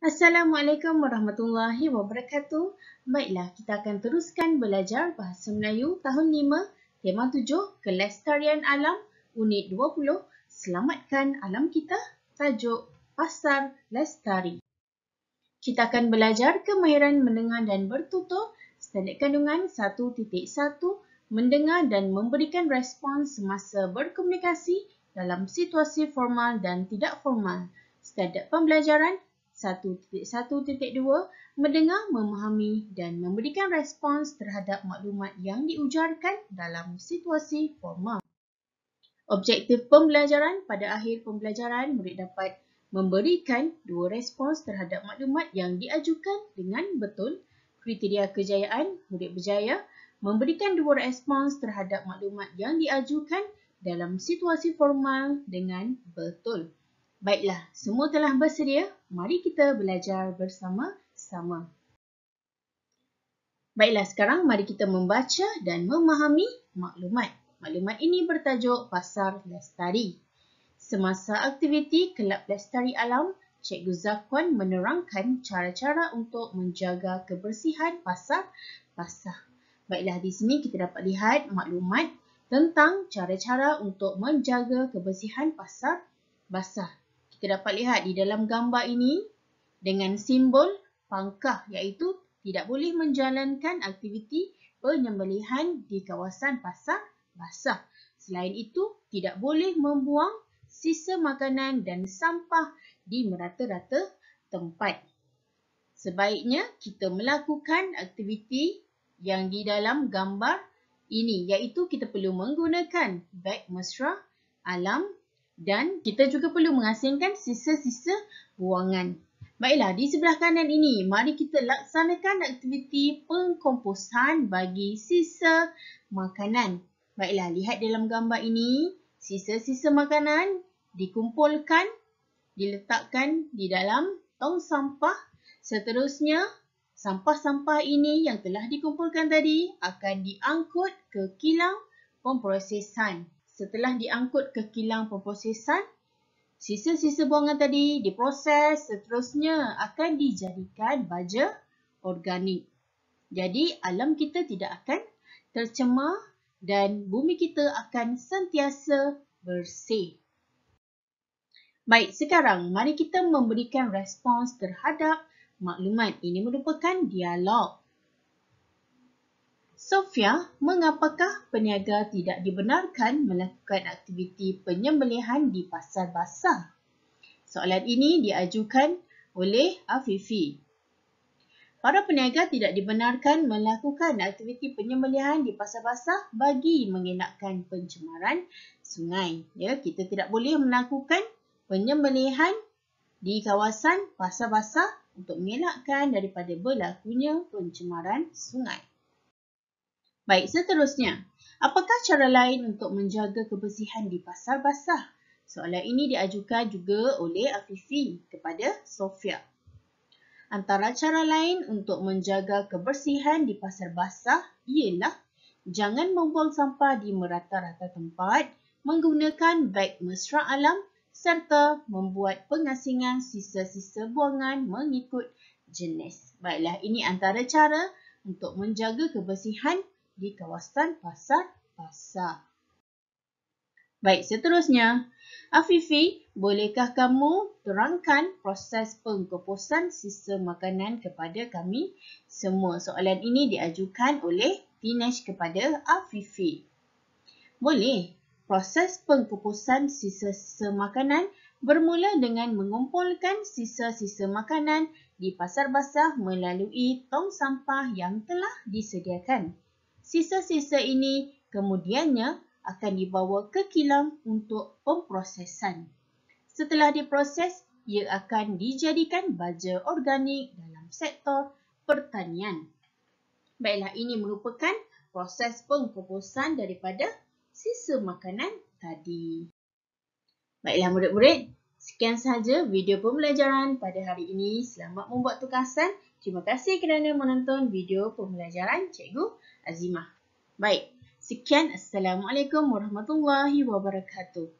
Assalamualaikum warahmatullahi wabarakatuh. Baiklah, kita akan teruskan belajar Bahasa Melayu tahun 5, tema 7, Kelestarian Alam, unit 20, Selamatkan Alam Kita, tajuk Pasar Lestari. Kita akan belajar kemahiran mendengar dan bertutur standard kandungan 1.1, mendengar dan memberikan respons semasa berkomunikasi dalam situasi formal dan tidak formal. Standard pembelajaran 1.1.2 mendengar, memahami dan memberikan respons terhadap maklumat yang diujarkan dalam situasi formal. Objektif pembelajaran pada akhir pembelajaran murid dapat memberikan dua respons terhadap maklumat yang diajukan dengan betul. Kriteria kejayaan murid berjaya memberikan dua respons terhadap maklumat yang diajukan dalam situasi formal dengan betul. Baiklah, semua telah bersedia. Mari kita belajar bersama-sama. Baiklah, sekarang mari kita membaca dan memahami maklumat. Maklumat ini bertajuk Pasar Lestari. Semasa aktiviti Kelab Lestari Alam, Cikgu Zakwan menerangkan cara-cara untuk menjaga kebersihan pasar basah. Baiklah, di sini kita dapat lihat maklumat tentang cara-cara untuk menjaga kebersihan pasar basah kita dapat lihat di dalam gambar ini dengan simbol pangkah iaitu tidak boleh menjalankan aktiviti penyembelihan di kawasan pasar basah. Selain itu, tidak boleh membuang sisa makanan dan sampah di merata-rata tempat. Sebaiknya kita melakukan aktiviti yang di dalam gambar ini iaitu kita perlu menggunakan beg mesra alam dan kita juga perlu mengasingkan sisa-sisa buangan. Baiklah, di sebelah kanan ini, mari kita laksanakan aktiviti pengkomposan bagi sisa makanan. Baiklah, lihat dalam gambar ini, sisa-sisa makanan dikumpulkan, diletakkan di dalam tong sampah. Seterusnya, sampah-sampah ini yang telah dikumpulkan tadi akan diangkut ke kilang pemprosesan. Setelah diangkut ke kilang pemprosesan, sisa-sisa buangan tadi diproses seterusnya akan dijadikan baja organik. Jadi alam kita tidak akan tercemar dan bumi kita akan sentiasa bersih. Baik, sekarang mari kita memberikan respons terhadap maklumat. Ini merupakan dialog. Sofia, mengapakah peniaga tidak dibenarkan melakukan aktiviti penyembelihan di pasar basah? Soalan ini diajukan oleh Afifi. Para peniaga tidak dibenarkan melakukan aktiviti penyembelihan di pasar basah bagi mengelakkan pencemaran sungai. Ya, kita tidak boleh melakukan penyembelihan di kawasan pasar basah untuk mengelakkan daripada berlakunya pencemaran sungai. Baik, seterusnya. Apakah cara lain untuk menjaga kebersihan di pasar basah? Soalan ini diajukan juga oleh Afifi kepada Sofia. Antara cara lain untuk menjaga kebersihan di pasar basah ialah jangan membuang sampah di merata-rata tempat, menggunakan beg mesra alam serta membuat pengasingan sisa-sisa buangan mengikut jenis. Baiklah, ini antara cara untuk menjaga kebersihan di kawasan pasar pasar. Baik, seterusnya. Afifi, bolehkah kamu terangkan proses pengkoposan sisa makanan kepada kami semua? Soalan ini diajukan oleh Dinesh kepada Afifi. Boleh. Proses pengkoposan sisa-sisa makanan bermula dengan mengumpulkan sisa-sisa makanan di pasar basah melalui tong sampah yang telah disediakan. Sisa-sisa ini kemudiannya akan dibawa ke kilang untuk pemprosesan. Setelah diproses, ia akan dijadikan baja organik dalam sektor pertanian. Baiklah, ini merupakan proses pengkukusan daripada sisa makanan tadi. Baiklah murid-murid, sekian sahaja video pembelajaran pada hari ini. Selamat membuat tugasan. Terima kasih kerana menonton video pembelajaran Cikgu Azimah. Baik, sekian. Assalamualaikum warahmatullahi wabarakatuh.